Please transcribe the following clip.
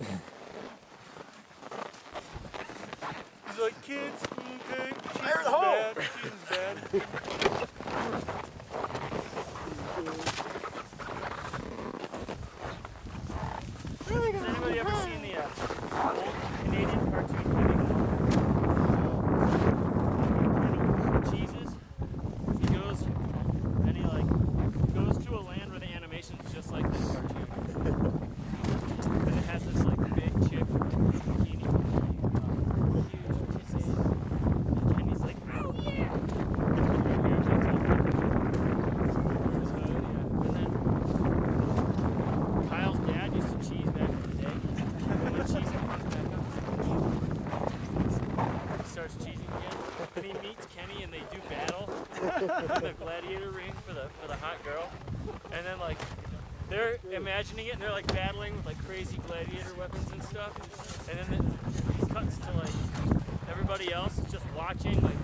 He's like, kids, okay, Fire the hole." bad, cheese bad. Has anybody ever seen the uh, old Canadian cartoon Kenny? Kenny cheeses. He goes and he like goes to a land where the animation's just like this cartoon, and it has this like big chick bikini, uh, huge titties, and Kenny's like, oh yeah. Huge titties. And then Kyle's dad used to cheese back in the day. And when cheese comes back up, he starts cheesing again. And he meets Kenny and they do battle in the gladiator ring for the for the hot girl. And then like they're imagining it and they're like battling with like crazy gladiator weapons and stuff. And then it cuts to like everybody else just watching like